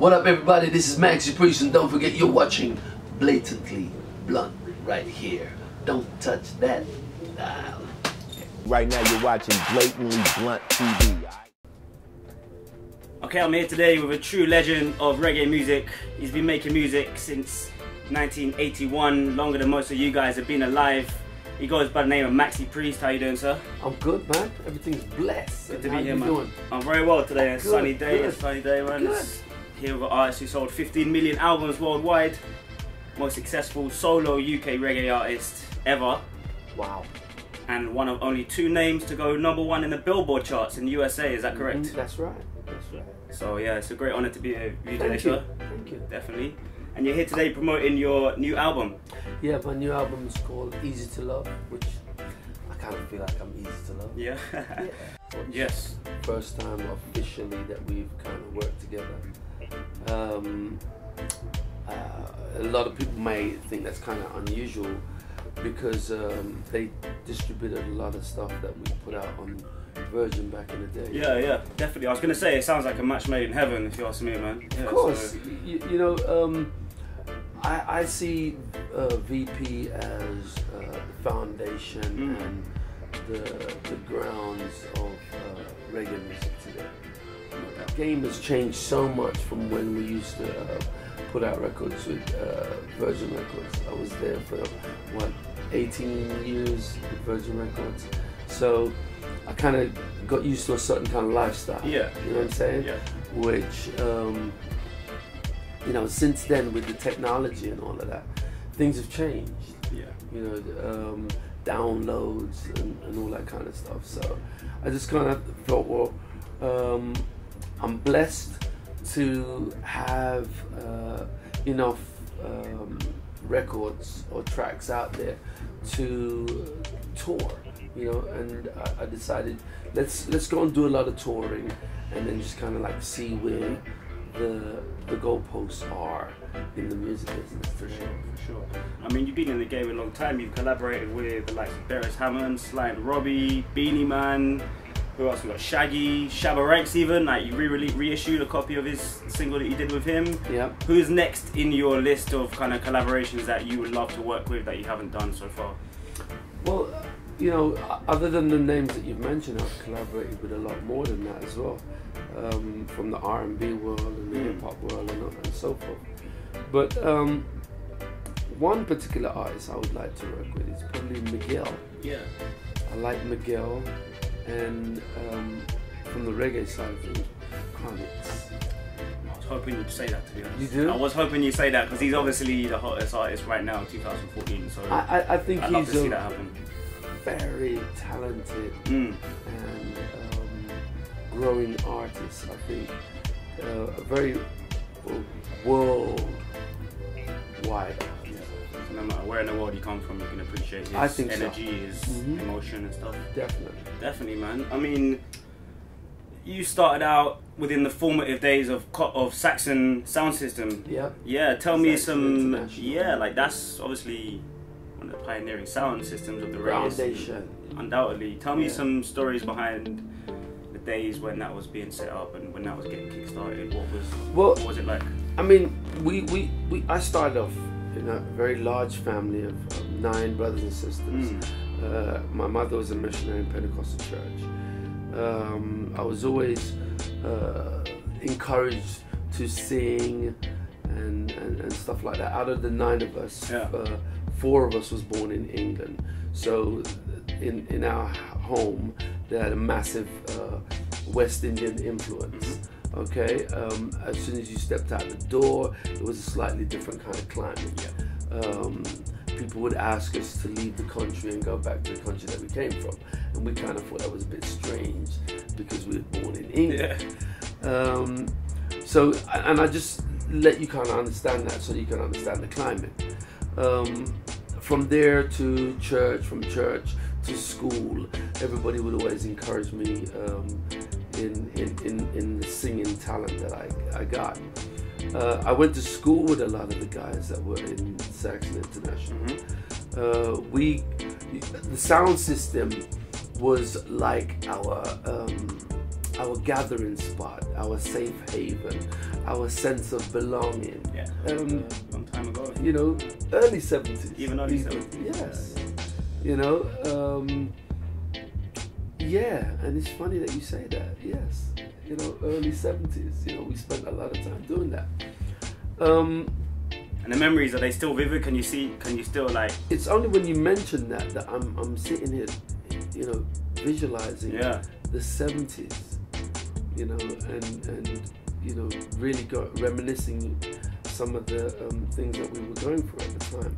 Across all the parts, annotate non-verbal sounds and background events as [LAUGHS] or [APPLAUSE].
What up, everybody? This is Maxi Priest, and don't forget you're watching Blatantly Blunt right here. Don't touch that dial. Right now, you're watching Blatantly Blunt TV. Okay, I'm here today with a true legend of reggae music. He's been making music since 1981, longer than most of you guys have been alive. He goes by the name of Maxi Priest. How you doing, sir? I'm good, man. Everything's blessed. Good to How be here, man. doing? I'm very well today. It's a Good, sunny day. good. It's a sunny day, man. Good. It's Here with an artist who sold 15 million albums worldwide. Most successful solo UK reggae artist ever. Wow. And one of only two names to go number one in the Billboard charts in the USA. Is that correct? Mm, That's right. That's right. So yeah, it's a great honor to be here with you today, Thank you. sir. Thank you. Definitely. And you're here today promoting your new album. Yeah, my new album is called Easy to Love, which I kind of feel like I'm easy to love. Yeah. Which [LAUGHS] yes. First time officially that we've kind of worked together. Um, uh, a lot of people may think that's kind of unusual because um, they distributed a lot of stuff that we put out on Virgin back in the day. Yeah, yeah, definitely. I was gonna say it sounds like a match made in heaven, if you ask me, man. Yeah, Of course, so- you, you know, um, I, I see uh, VP as uh, the foundation Mm. and the, the grounds of uh, reggae music today. The game has changed so much from when we used to uh, put out records with uh, Virgin Records. I was there for what 18 years with Virgin Records, so I kind of got used to a certain kind of lifestyle. Yeah. you know what I'm saying? Yeah. which um, you know since then with the technology and all of that things have changed Yeah. you know um, downloads and, and all that kind of stuff so i just kind of thought well um, i'm blessed to have uh, enough um, records or tracks out there to tour you know and I, I decided let's let's go and do a lot of touring and then just kind of like see where the the goalposts are in the music business for sure For sure. I mean, you've been in the game a long time. You've collaborated with like Beres Hammond, Sly Robbie, Beenie Man. Who else? We got Shaggy, Shabba Ranks. Even like you re reissued a copy of his single that you did with him. yeah Who's next in your list of kind of collaborations that you would love to work with that you haven't done so far? well you know other than the names that you've mentioned i've collaborated with a lot more than that as well um, from the r&b world and the Mm. hip-hop world and, and so forth but um, one particular artist i would like to work with is probably miguel Yeah. I like Miguel, and um, from the reggae side of things. I was hoping you'd say that to be honest. You do? I was hoping you'd say that because he's obviously the hottest artist right now, 2014. So I, I, I think I'd he's see a that happen. very talented Mm. and um, growing artist. I think uh, a very world wide. Yeah. So no matter where in the world you come from, you can appreciate his I think so. energy, his Mhm. emotion and stuff. Definitely. Definitely, man. I mean, you started out within the formative days of Co- of Saxon sound system. Yeah. Yeah, tell me Saxon some. Yeah, like that's obviously one of the pioneering sound systems of the. Foundation. Undoubtedly. Tell me Yeah. some stories behind the days when that was being set up and when that was getting kickstarted. What was Well, what was it like? I mean, we, we, we I started off in a very large family of, of nine brothers and sisters. Mm. Uh, my mother was a missionary in Pentecostal church. Um, I was always uh, encouraged to sing and, and, and stuff like that. Out of the nine of us, Yeah. uh, four of us was born in England. So in, in our home, they had a massive uh, West Indian influence. Okay, um, as soon as you stepped out the door, it was a slightly different kind of climate. Um, people would ask us to leave the country and go back to the country that we came from, and we kind of thought that was a bit strange because we were born in England. Um, so, and I just let you kind of understand that so you can understand the climate. Um, from there to church, from church to school, everybody would always encourage me um, in, in, in, in the singing talent that I, I got. Uh, I went to school with a lot of the guys that were in Saxon International. Uh, we, the sound system was like our um, our gathering spot, our safe haven, our sense of belonging. Yeah. Um, long time ago. you know, early 70s. Even early 70s, Yes. You know, um, yeah, and it's funny that you say that. Yes. You know, early 70s. You know, we spent a lot of time doing that. Um, And the memories are they still vivid? Can you see? Can you still like? it's only when you mention that that I'm, I'm sitting here, you know, visualizing Yeah. the 70s, you know, and, and you know, really go, reminiscing some of the um, things that we were going through at the time.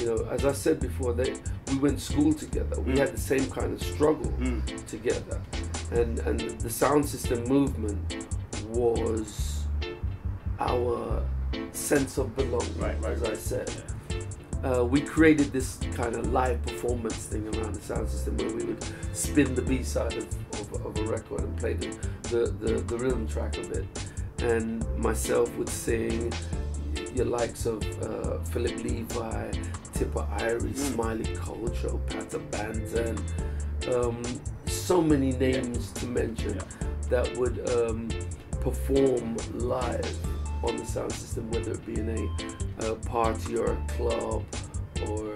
You know, as I said before, they, we went to school together. We Mm. had the same kind of struggle Mm. together, and and the sound system movement was our sense of belonging. Right, right, as I said uh, we created this kind of live performance thing around the sound system where we would spin the B side of, of, of a record and play the, the, the, the rhythm track of it. And myself would sing your likes of uh, Philip Levi, Tippa Irie. Smiley Culture, Pato Banton, um, so many names to mention that would um, perform live on the sound system, whether it be in a, a party or a club or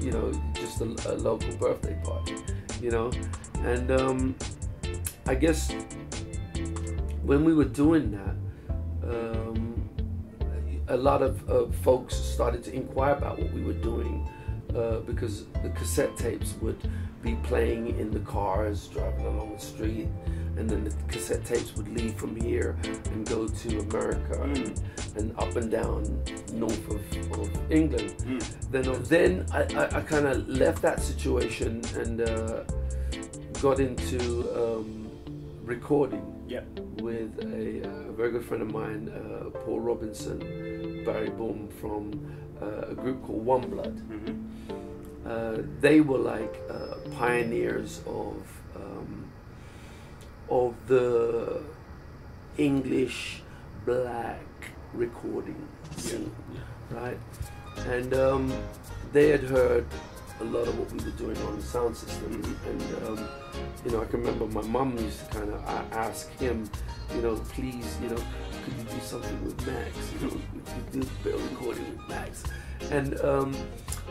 you know just a, a local birthday party, you know. And um, I guess when we were doing that, um, a lot of uh, folks started to inquire about what we were doing uh, because the cassette tapes would be playing in the cars driving along the street and then the cassette tapes would leave from here and go to America and, and up and down north of, of England. Mm. Then, then I, I, I kind of left that situation and uh, got into um, recording Yeah. with a, uh, very good friend of mine, uh, Paul Robinson, Barry Boom from uh, a group called One Blood. hmm Uh, they were like uh, pioneers of um, of the English black recording scene, right? And um, they had heard a lot of what we were doing on the sound system, and um, you know, I can remember my mum used to kind of ask him, you know, please, you know, could you do something with Max? You know, could you do a bit recording with Max? And um,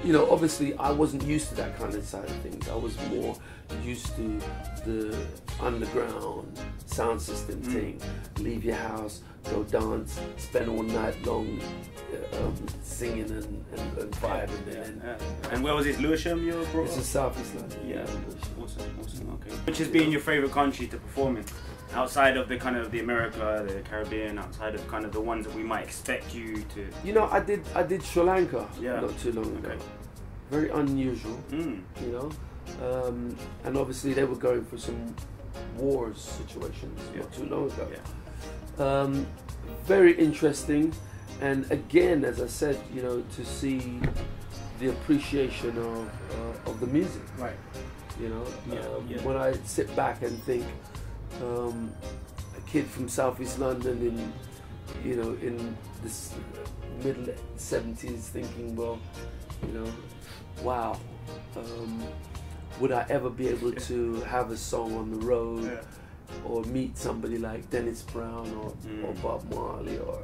you know, obviously, I wasn't used to that kind of side of things. I was more used to the underground sound system thing. Leave your house, go dance, spend all night long uh, um, singing and, and, and vibing. And then Yeah. And where was this? Lewisham you were brought this is Southeast London. Yeah. Awesome, awesome, okay. Which has been your favourite country to perform in? Outside of the kind of the America, the Caribbean, outside of kind of the ones that we might expect you to. You know, I did I did Sri Lanka Yeah. not too long ago. Okay. Very unusual. Mm. you know. Um, and obviously they were going for some wars situations Yeah. not too long ago. Um, very interesting, and again, as I said, you know, to see the appreciation of uh, of the music. Right. You know, Yeah, um, yeah. when I sit back and think, um, a kid from Southeast London in, you know, in this middle seventies, thinking, well, you know, wow, um, would I ever be able to have a song on the road Yeah. Or meet somebody like Dennis Brown or, Mm. or Bob Marley or,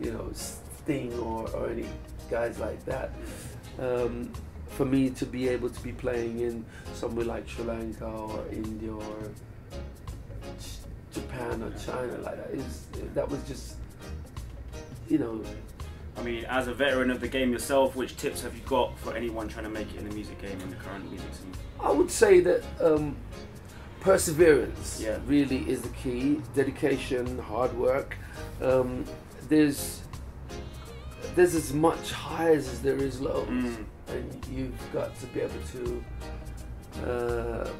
you know, Sting or, or any guys like that? Um, for me to be able to be playing in somewhere like Sri Lanka or India or J- Japan or China like that is that was just you know I mean, as a veteran of the game yourself, which tips have you got for anyone trying to make it in the music game in the current music scene? I would say that um, perseverance Yeah. really is the key. Dedication, hard work. Um, there's there's as much highs as there is lows, Mm. and you've got to be able to uh,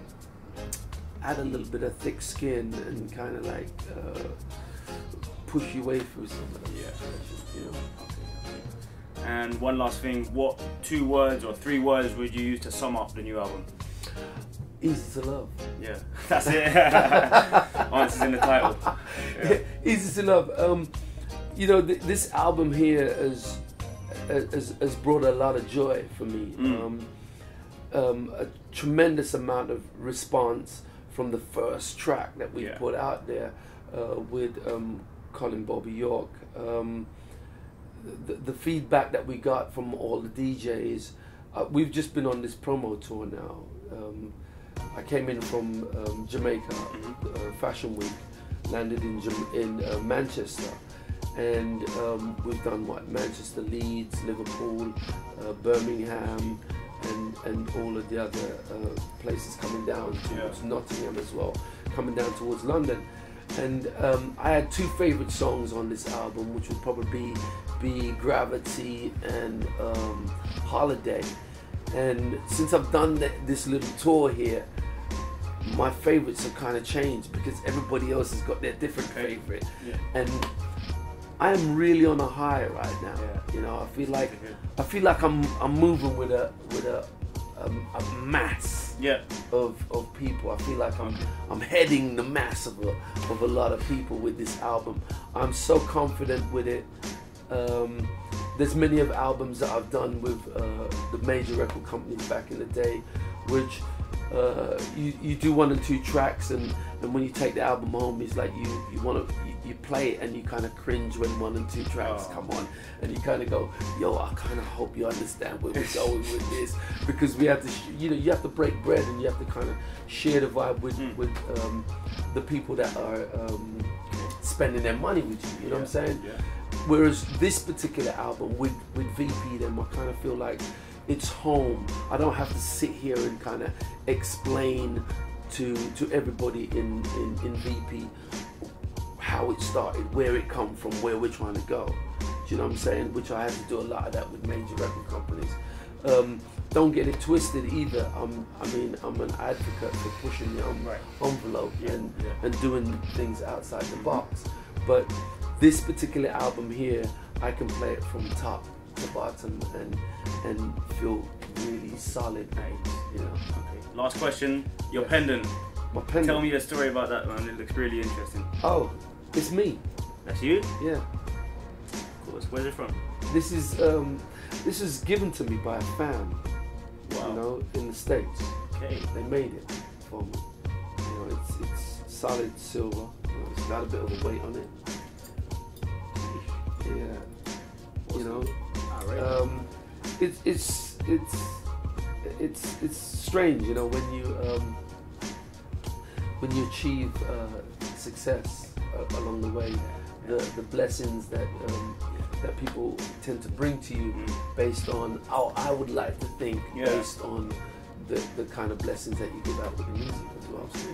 add a little bit of thick skin and kind of like uh, push your way through some of those Yeah. You know. And one last thing, what two words or three words would you use to sum up the new album? Easy to love. Yeah, [LAUGHS] that's it. [LAUGHS] Answers in the title. Yeah. Easy to love. Um, you know, th- this album here has, has has brought a lot of joy for me. Mm. Um, um, a tremendous amount of response from the first track that we Yeah. put out there uh, with um, Colin Bulby York. Um, the, the feedback that we got from all the DJs, uh, we've just been on this promo tour now. Um, I came in from um, Jamaica, uh, Fashion Week, landed in in uh, Manchester, and um, we've done what Manchester, Leeds, Liverpool, uh, Birmingham, and and all of the other uh, places coming down towards Nottingham as well, coming down towards London. And um, I had two favorite songs on this album, which would probably be Gravity and um, Holiday. And since I've done th- this little tour here, my favorites have kind of changed because everybody else has got their different favorite. Yeah. And I am really on a high right now. Yeah. You know, I feel like I feel like I'm I'm moving with a with a um, a mass Yeah. of, of people. I feel like I'm I'm heading the mass of a of a lot of people with this album. I'm so confident with it. Um, there's many of albums that I've done with uh, the major record companies back in the day, which uh, you, you do one and two tracks and, and when you take the album home it's like you, you want to you, you play it and you kind of cringe when one and two tracks Oh. come on and you kind of go yo I kind of hope you understand where we're [LAUGHS] going with this because we have to sh- you know you have to break bread and you have to kind of share the vibe with Mm. with um, the people that are um, spending their money with you you know what I'm saying Yeah. Whereas this particular album with with VP, then I kind of feel like it's home. I don't have to sit here and kind of explain to to everybody in, in in VP how it started, where it come from, where we're trying to go. Do you know what I'm saying? Which I had to do a lot of that with major record companies. Um, don't get it twisted either. I'm, I mean, I'm an advocate for pushing the Right. envelope Yeah, and yeah. and doing things outside the box. But this particular album here, I can play it from top to bottom and and feel really solid, mate. You know, Okay. Last question. Your Yes. pendant. my pen. Tell me a story about that, man. It looks really interesting. Oh, it's me. That's you? Yeah. Of course. Where's it from? This is um, this is given to me by a fan. Wow. You know, in the states. Okay. They made it for me. You know, it's it's solid silver. You know, it's got a bit of a weight on it. It's it's it's it's it's strange, you know, when you um, when you achieve uh, success uh, along the way, the the blessings that um, that people tend to bring to you based on how I would like to think Yeah. based on the, the kind of blessings that you give out with the music as well. So,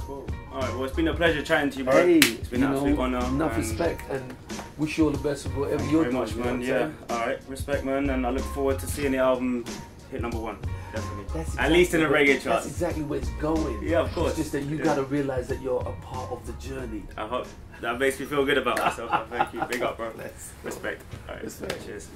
Cool. Alright, well, it's been a pleasure chatting to you, bro. hey, it's been an absolute know, honour. enough and respect and wish you all the best with whatever Thank you you're very doing. much, you know man. Yeah. Alright, respect, man. And I look forward to seeing the album hit number one. Definitely. That's At least in the reggae charts. That's exactly where it's going. Yeah, of course. It's just that you Yeah. gotta realize that you're a part of the journey. I hope that makes me feel good about myself. Thank you. Big up, bro. [LAUGHS] Bless. Respect. Alright. Respect. Cheers.